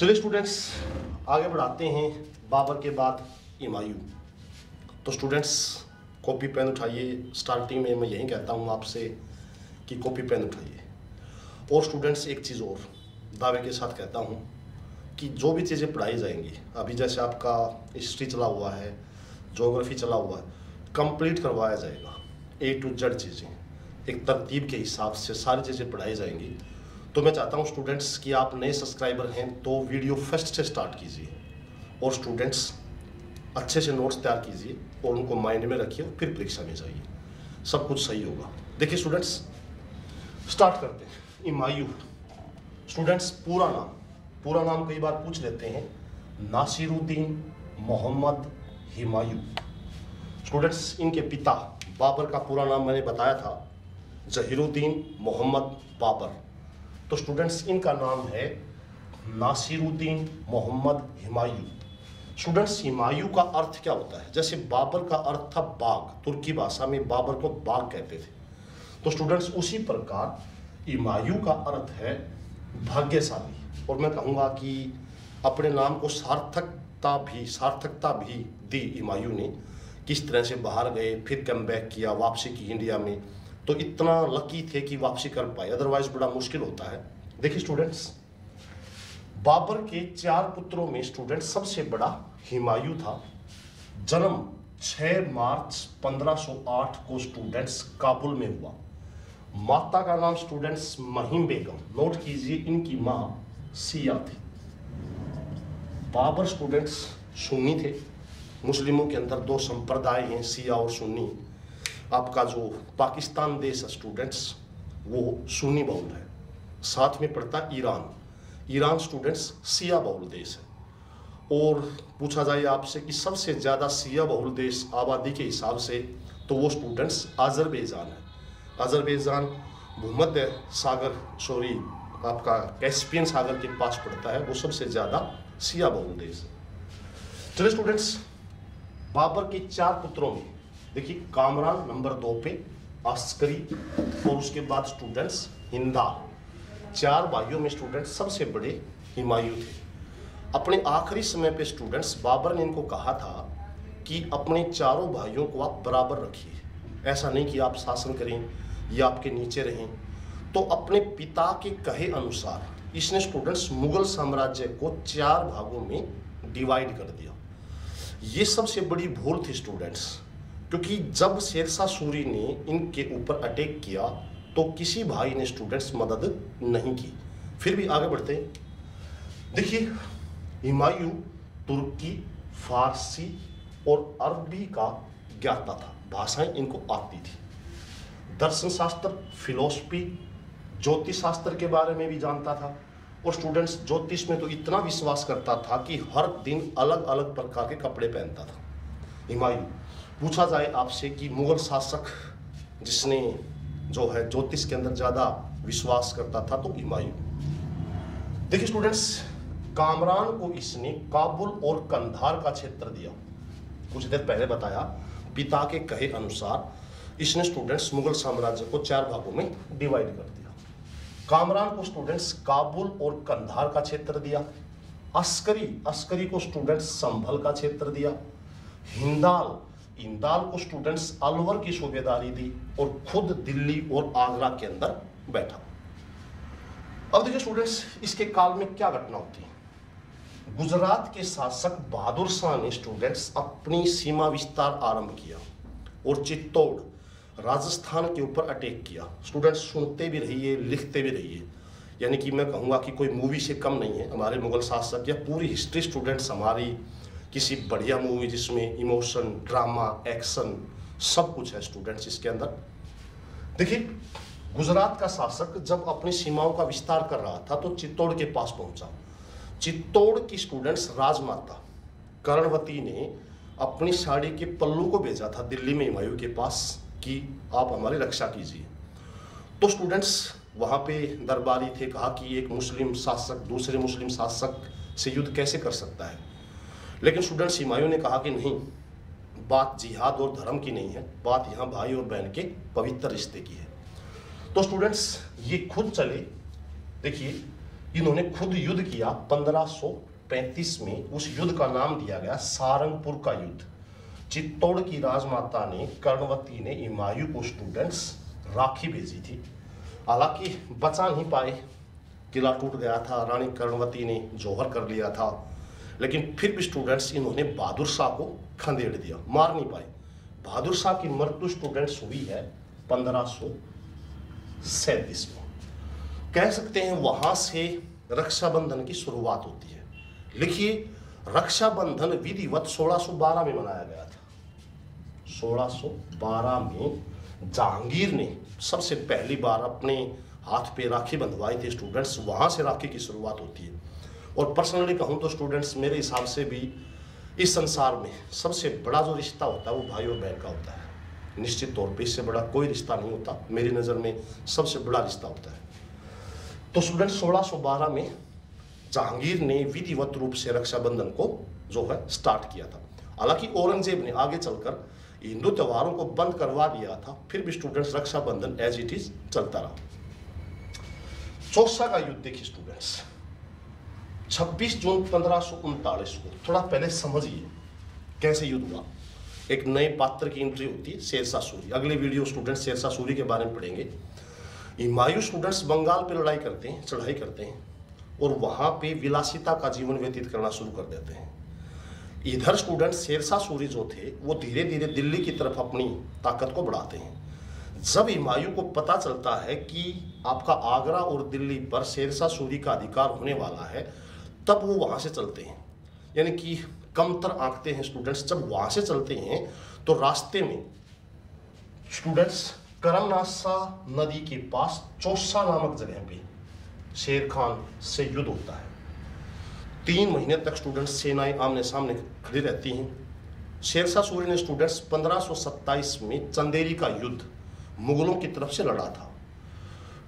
चलिए स्टूडेंट्स आगे बढ़ाते हैं बाबर के बाद इमायू तो स्टूडेंट्स कॉपी पेन उठाइए। स्टार्टिंग में मैं यही कहता हूँ आपसे कि कॉपी पेन उठाइए। और स्टूडेंट्स एक चीज़ और दावे के साथ कहता हूँ कि जो भी चीज़ें पढ़ाई जाएँगी, अभी जैसे आपका हिस्ट्री चला हुआ है जोग्राफी चला हुआ है कंप्लीट करवाया जाएगा। ए टू जेड चीज़ें, एक तरतीब के हिसाब से सारी चीज़ें पढ़ाई जाएँगी। तो मैं चाहता हूँ स्टूडेंट्स कि आप नए सब्सक्राइबर हैं तो वीडियो फ़र्स्ट से स्टार्ट कीजिए। और स्टूडेंट्स अच्छे से नोट्स तैयार कीजिए और उनको माइंड में रखिए और फिर परीक्षा में जाइए। सब कुछ सही होगा। देखिए स्टूडेंट्स स्टार्ट करते हैं। इमायू स्टूडेंट्स पूरा नाम पूरा नाम कई बार पूछ लेते हैं, नासिरुद्दीन मोहम्मद हिमायू। स्टूडेंट्स इनके पिता बाबर का पूरा नाम मैंने बताया था, जहीरुद्दीन मोहम्मद बाबर। तो स्टूडेंट्स इनका नाम है नासिरुद्दीन मोहम्मद हिमायू। स्टूडेंट्स हिमायू का अर्थ क्या होता है? जैसे बाबर का अर्थ था बाग, तुर्की भाषा में बाबर को बाग कहते थे। तो स्टूडेंट्स उसी प्रकार हिमायू का अर्थ है भाग्यशाली। और मैं कहूँगा कि अपने नाम को सार्थकता भी सार्थकता भी दी हिमायू ने। किस तरह से बाहर गए, फिर कम बैक किया, वापसी की इंडिया में। तो इतना लकी थे कि वापसी कर पाए। अदरवाइज़ बड़ा मुश्किल होता है। देखिए स्टूडेंट्स बाबर के चार पुत्रों में स्टूडेंट सबसे बड़ा हिमायू था। जन्म 6 मार्च 1508 को स्टूडेंट्स काबुल में हुआ। माता का नाम स्टूडेंट्स महिम बेगम। नोट कीजिए, इनकी माँ सिया थी। बाबर स्टूडेंट्स सुन्नी थे। मुस्लिमों के अंदर दो संप्रदाय हैं, सिया और सुन्नी। आपका जो पाकिस्तान देश स्टूडेंट्स वो सुन्नी बहुल है। साथ में पड़ता ईरान। ईरान स्टूडेंट्स सिया बहुल देश है। और पूछा जाए आपसे कि सबसे ज़्यादा सिया बहुल देश आबादी के हिसाब से तो वो स्टूडेंट्स आज़रबैजान है। आज़रबैजान भूमध्य सागर सॉरी आपका कैस्पियन सागर के पास पड़ता है। वो सबसे ज़्यादा सिया बहुल देश है। चलिए स्टूडेंट्स बाबर के चार पुत्रों में देखिए, कामरान नंबर दो पे अस्करी और उसके बाद स्टूडेंट्स हिंदा। चार भाइयों में स्टूडेंट्स सबसे बड़े हिमायू थे। अपने आखिरी समय पे स्टूडेंट्स बाबर ने इनको कहा था कि अपने चारों भाइयों को आप बराबर रखिए। ऐसा नहीं कि आप शासन करें या आपके नीचे रहें। तो अपने पिता के कहे अनुसार इसने स्टूडेंट्स मुगल साम्राज्य को चार भागों में डिवाइड कर दिया। ये सबसे बड़ी भूल थी स्टूडेंट्स क्योंकि जब शेरशाह सूरी ने इनके ऊपर अटैक किया तो किसी भाई ने स्टूडेंट्स मदद नहीं की। फिर भी आगे बढ़ते हैं। देखिए, हिमायू तुर्की, फारसी और अरबी का ज्ञाता था। भाषाएँ इनको आती थी। दर्शन शास्त्र फिलोसफी ज्योतिष शास्त्र के बारे में भी जानता था। और स्टूडेंट्स ज्योतिष में तो इतना विश्वास करता था कि हर दिन अलग अलग प्रकार के कपड़े पहनता था। हिमायू पूछा जाए आपसे कि मुगल शासक जिसने जो है ज्योतिष के अंदर ज़्यादा विश्वास करता था तो हिमायू। देखिए स्टूडेंट्स कामरान को इसने काबुल और कंधार का क्षेत्र दिया। कुछ देर पहले बताया, पिता के कहे अनुसार इसने स्टूडेंट्स मुगल साम्राज्य को चार भागों में डिवाइड कर दिया। कामरान को स्टूडेंट्स काबुल और कंधार का क्षेत्र दिया। अस्करी अस्करी को स्टूडेंट्स संभल का क्षेत्र दिया। हिंदाल इंदाल को स्टूडेंट्स अलवर की सूबेदारी दी और खुद दिल्ली और आगरा के अंदर बैठा। अब देखिए स्टूडेंट्स इसके काल में क्या घटना होती है? गुजरात के शासक बहादुर शाह ने स्टूडेंट्स अपनी सीमा विस्तार आरंभ किया और चित्तौड़, राजस्थान के ऊपर अटैक किया। स्टूडेंट्स सुनते भी रहिए, लिखते भी रहिए। यानी कि मैं कहूँगा कि कोई मूवी से कम नहीं है। हमारे मुगल शासक या पूरी हिस्ट्री स्टूडेंट्स हमारी किसी बढ़िया मूवी जिसमें इमोशन ड्रामा एक्शन सब कुछ है स्टूडेंट्स इसके अंदर। देखिए, गुजरात का शासक जब अपनी सीमाओं का विस्तार कर रहा था तो चित्तौड़ के पास पहुँचा। चित्तौड़ की स्टूडेंट्स राजमाता कर्णवती ने अपनी साड़ी के पल्लू को भेजा था दिल्ली में हिमायू के पास कि आप हमारी रक्षा कीजिए। तो स्टूडेंट्स वहाँ पे दरबारी थे, कहा कि एक मुस्लिम शासक, दूसरे मुस्लिम शासक से युद्ध कैसे कर सकता है? लेकिन स्टूडेंट्स हिमायू ने कहा कि नहीं, बात जिहाद और धर्म की नहीं है, बात यहाँ भाई और बहन के पवित्र रिश्ते की है। तो स्टूडेंट्स, ये खुद चले, देखिए, इन्होंने खुद युद्ध किया 1535 में, उस युद्ध का नाम दिया गया सारंगपुर का युद्ध। चित्तौड़ की राजमाता ने, कर्णवती ने इमायू को स्टूडेंट्स राखी भेजी थी। हालाँकि बचा नहीं पाए, किला टूट गया था, रानी कर्णवती ने जोहर कर लिया था। लेकिन फिर भी स्टूडेंट्स इन्होंने बहादुर शाह को खंदेड़ दिया, मार नहीं पाए बहादुर शाह की मृत्यु स्टूडेंट्स हुई है पंद्रह सौ में। कह सकते हैं वहाँ से रक्षाबंधन की शुरुआत होती है। लिखिए, रक्षाबंधन विधिवत 1612 में मनाया गया था। 1612 में जहांगीर ने सबसे पहली बार अपने हाथ पे राखी बंधवाई थी। स्टूडेंट्स वहाँ से राखी की शुरुआत होती है। और पर्सनली कहूँ तो स्टूडेंट्स मेरे हिसाब से भी इस संसार में सबसे बड़ा जो रिश्ता होता है, वो भाई और बहन का होता है। निश्चित तौर पे इससे बड़ा कोई रिश्ता नहीं होता। मेरी नज़र में सबसे बड़ा रिश्ता होता है। तो स्टूडेंट 1612 में जहांगीर ने विधिवत रूप से रक्षाबंधन को जो है स्टार्ट किया था। हालाँकि औरंगज़ेब ने आगे चलकर हिंदू त्योहारों को बंद करवा दिया था, फिर भी students Rakshabandhan as it is चलता रहा। चौसा का युद्ध देखिए स्टूडेंट्स 26 जून पंद्रह को, थोड़ा पहले समझिए कैसे युद्ध हुआ। एक नए पात्र की एंट्री होती है, शेरशाह सूरी। अगले वीडियो स्टूडेंट शेरशाह सूरी के बारे में पढ़ेंगे। हिमायू स्टूडेंट्स बंगाल पे लड़ाई करते हैं, चढ़ाई करते हैं, और वहाँ पे विलासिता का जीवन व्यतीत करना शुरू कर देते हैं। इधर स्टूडेंट शेरशाह सूरी जो थे, वो धीरे धीरे दिल्ली की तरफ़ अपनी ताकत को बढ़ाते हैं। जब हिमायू को पता चलता है कि आपका आगरा और दिल्ली पर शेरशाह सूरी का अधिकार होने वाला है तब वो वहाँ से चलते हैं। यानी कि कमतर आंकते हैं स्टूडेंट्स जब वहाँ से चलते हैं तो रास्ते में स्टूडेंट्स करमनासा नदी के पास चौसा नामक जगह पे शेर खान से युद्ध होता है। तीन महीने तक स्टूडेंट्स सेनाएँ आमने सामने खड़ी रहती हैं। शेरशाह सूर्य ने स्टूडेंट्स 1527 में चंदेरी का युद्ध मुगलों की तरफ़ से लड़ा था।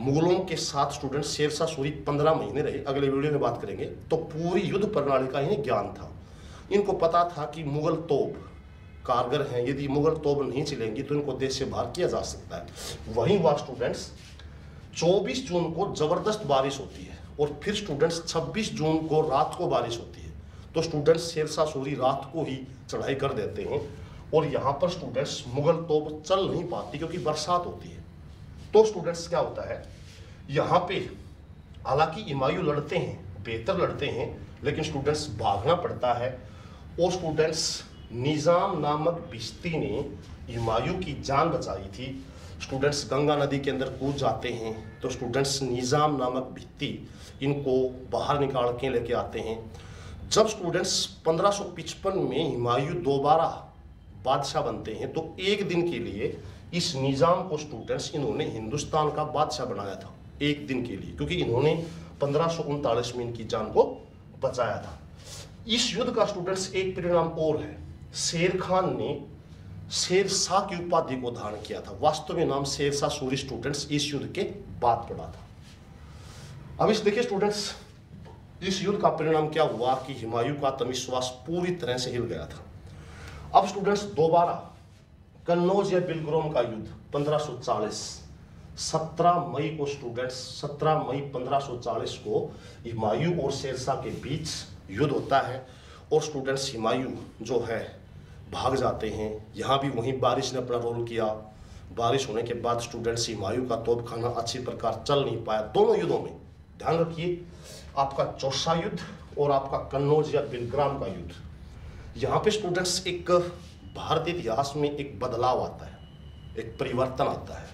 मुगलों के साथ स्टूडेंट शेरशाह सूरी पंद्रह महीने रहे। अगले वीडियो में बात करेंगे। तो पूरी युद्ध प्रणाली का इन्हें ज्ञान था। इनको पता था कि मुगल तोप कारगर हैं। यदि मुगल तोप नहीं चलेंगी तो इनको देश से बाहर किया जा सकता है। वहीं वह स्टूडेंट्स 24 जून को ज़बरदस्त बारिश होती है और फिर स्टूडेंट्स 26 जून को रात को बारिश होती है। तो स्टूडेंट्स शेरशाह सूरी रात को ही चढ़ाई कर देते हैं और यहाँ पर स्टूडेंट्स मुगल तोप चल नहीं पाती क्योंकि बरसात होती है। तो स्टूडेंट्स क्या होता है? यहाँ पे हालाँकि इमायू लड़ते हैं, बेहतर लड़ते हैं, लेकिन स्टूडेंट्स भागना पड़ता है। और स्टूडेंट्स निज़ाम नामक बिश्ती ने इमायू की जान बचाई थी। स्टूडेंट्स गंगा नदी के अंदर कूद जाते हैं तो स्टूडेंट्स निज़ाम नामक भित्ती इनको बाहर निकाल के लेके आते हैं। जब स्टूडेंट्स 1555 में हिमायू दोबारा बादशाह बनते हैं तो एक दिन के लिए इस निज़ाम को स्टूडेंट्स इन्होंने हिंदुस्तान का बादशाह बनाया था, एक दिन के लिए, क्योंकि इन्होंने पंद्रह में इनकी जान को बचाया था। इस युद्ध का स्टूडेंट्स एक परिणाम और है। शेर खान ने शेर शाह की उपाधि को धारण किया था। वास्तव में नाम शेर शाह सूरी स्टूडेंट्स इस युद्ध के बाद पड़ा था। अब इस देखिए स्टूडेंट्स इस युद्ध का परिणाम क्या हुआ? कि हिमायू का आत्मविश्वास पूरी तरह से हिल गया था। अब स्टूडेंट्स दोबारा कन्नौज या बिलग्रोम का युद्ध 1540 17 मई को स्टूडेंट्स 17 मई 1540 को हिमायू और शेरशाह के बीच युद्ध होता है और स्टूडेंट्स हिमायू जो है, भाग जाते हैं। यहाँ भी वहीं बारिश ने अपना रोल किया। बारिश होने के बाद स्टूडेंट्स हिमायू का तोप खाना अच्छी प्रकार चल नहीं पाया। दोनों युद्धों में ध्यान रखिए, आपका चौसा युद्ध और आपका कन्नौज या बिलग्राम का युद्ध। यहाँ पे स्टूडेंट्स एक भारतीय इतिहास में एक बदलाव आता है, एक परिवर्तन आता है।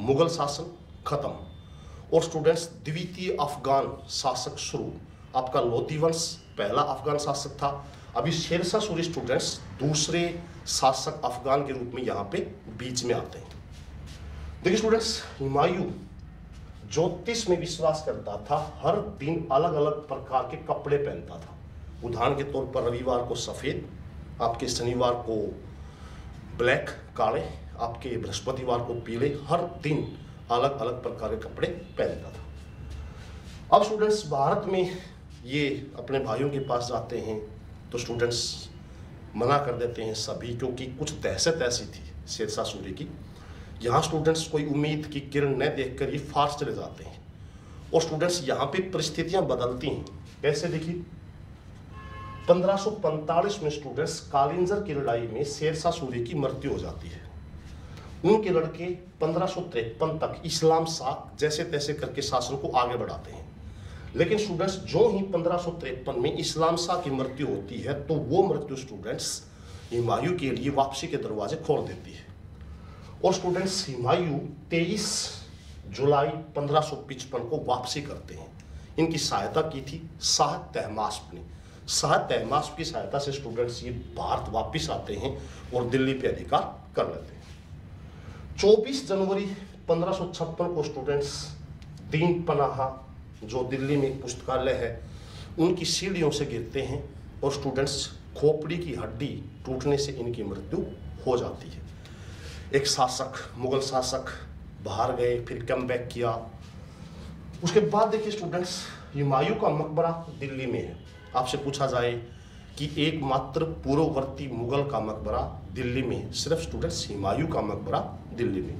मुगल शासन खत्म और स्टूडेंट्स द्वितीय अफगान शासक शुरू। आपका लोधी वंश पहला अफगान शासक था। अभी शेरशाह सूरी स्टूडेंट्स दूसरे शासक अफगान के रूप में यहाँ पे बीच में आते हैं। देखिए स्टूडेंट्स हिमायू ज्योतिष में विश्वास करता था, हर दिन अलग अलग प्रकार के कपड़े पहनता था। उदाहरण के तौर पर रविवार को सफ़ेद आपके शनिवार को ब्लैक काले, आपके बृहस्पतिवार को पीले, हर दिन अलग अलग प्रकार के कपड़े पहनता था। अब स्टूडेंट्स भारत में ये अपने भाइयों के पास जाते हैं तो स्टूडेंट्स मना कर देते हैं सभी, क्योंकि कुछ दहशत ऐसी थी शेरशाह सूर्य की। यहाँ स्टूडेंट्स कोई उम्मीद की किरण न देखकर ये फार्स चले जाते हैं। और स्टूडेंट्स यहाँ पे परिस्थितियाँ बदलती हैं। कैसे देखिए? 1545 में स्टूडेंट्स कालिंजर की लड़ाई में शेरशाह सूरी की मृत्यु हो जाती है। उनके लड़के पंद्रह तक इस्लाम शाह जैसे तैसे करके शासन को आगे बढ़ाते हैं। लेकिन स्टूडेंट्स जो ही पंद्रह में इस्लाम शाह की मृत्यु होती है तो वो मृत्यु स्टूडेंट्स हिमायू के लिए वापसी के दरवाजे खोल देती है। और स्टूडेंट्स हिमायू 23 जुलाई पंद्रह को वापसी करते हैं। इनकी सहायता की थी शाह तहमास्प ने। शाह तहमास्प की सहायता से स्टूडेंट्स ये भारत वापस आते हैं और दिल्ली पे अधिकार कर लेते हैं। 24 जनवरी पंद्रह को स्टूडेंट्स दीन पनाहा, जो दिल्ली में पुस्तकालय है, उनकी सीढ़ियों से गिरते हैं और स्टूडेंट्स खोपड़ी की हड्डी टूटने से इनकी मृत्यु हो जाती है। एक शासक, मुगल शासक बाहर गए, फिर कम किया। उसके बाद देखिए स्टूडेंट्स हुमायूं का मकबरा दिल्ली में है। आपसे पूछा जाए कि एकमात्र पूर्ववर्ती मुगल का मकबरा दिल्ली में सिर्फ़ स्टूडेंट्स हुमायूं का मकबरा दिल्ली में।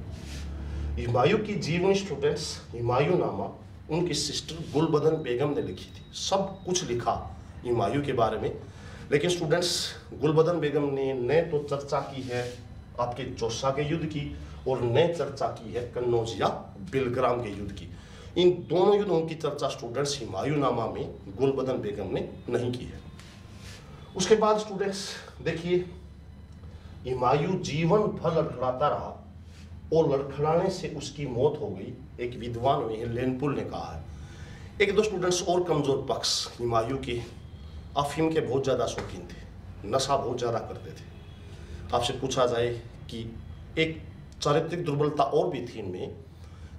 हुमायूं की जीवनी स्टूडेंट्स हुमायूं नामा, उनकी सिस्टर गुलबदन बेगम ने लिखी थी। सब कुछ लिखा हुमायूं के बारे में। लेकिन स्टूडेंट्स गुलबदन बेगम ने न तो चर्चा की है आपके जोशा के युद्ध की और न चर्चा की है कन्नौज या बिलग्राम के युद्ध की। इन दोनों युद्धों की चर्चा स्टूडेंट्स हुमायूं नामा में, गुलबदन बेगम ने नहीं की है। उसके बाद स्टूडेंट्स, देखिए, हिमायू जीवन भर लड़खड़ाता रहा और लड़खड़ाने से उसकी मौत हो गई, एक विद्वान लेनपुल ने कहा है। एक दो स्टूडेंट्स और कमज़ोर पक्ष हिमायू के अफीम के बहुत ज़्यादा शौकीन थे, नशा बहुत ज़्यादा करते थे। आपसे पूछा जाए कि एक चारित्रिक दुर्बलता और भी थी इनमें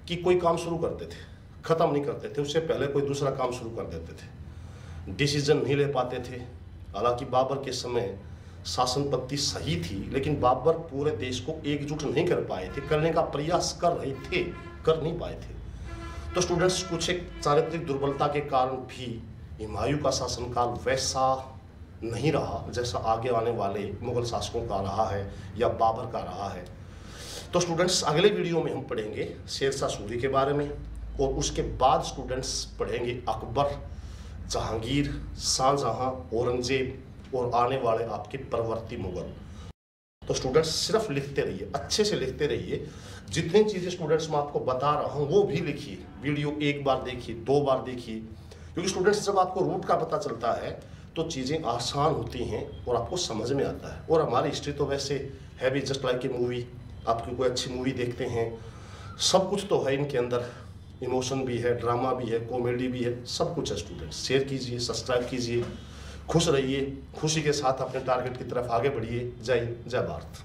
कि कोई काम शुरू करते थे। ख़त्म नहीं करते थे, उससे पहले कोई दूसरा काम शुरू कर देते थे। डिसीज़न नहीं ले पाते थे। हालाँकि बाबर के समय शासन पत्ति सही थी, लेकिन बाबर पूरे देश को एकजुट नहीं कर पाए थे, करने का प्रयास कर रहे थे, कर नहीं पाए थे। तो स्टूडेंट्स कुछ एक चारित्रिक दुर्बलता के कारण भी हिमायू का शासनकाल वैसा नहीं रहा, जैसा आगे आने वाले मुगल शासकों का रहा है या बाबर का रहा है। तो स्टूडेंट्स अगले वीडियो में हम पढ़ेंगे शेरशाह सूरी के बारे में। और उसके बाद स्टूडेंट्स पढ़ेंगे अकबर, जहांगीर, शाहजहां, औरंगज़ेब और आने वाले आपके परवर्ती मुगल। तो स्टूडेंट्स सिर्फ़ लिखते रहिए, अच्छे से लिखते रहिए। जितनी चीज़ें स्टूडेंट्स मैं आपको बता रहा हूँ, वो भी लिखिए। वीडियो एक बार देखिए, दो बार देखिए। क्योंकि स्टूडेंट्स जब आपको रूट का पता चलता है तो चीज़ें आसान होती हैं और आपको समझ में आता है। और हमारी हिस्ट्री तो वैसे है भी जस्ट लाइक ए मूवी आपकी कोई अच्छी मूवी देखते हैं, सब कुछ तो है इनके अंदर। इमोशन भी है, ड्रामा भी है, कॉमेडी भी है, सब कुछ है स्टूडेंट शेयर कीजिए सब्सक्राइब कीजिए, खुश रहिए, खुशी के साथ अपने टारगेट की तरफ़ आगे बढ़िए। जय जय भारत।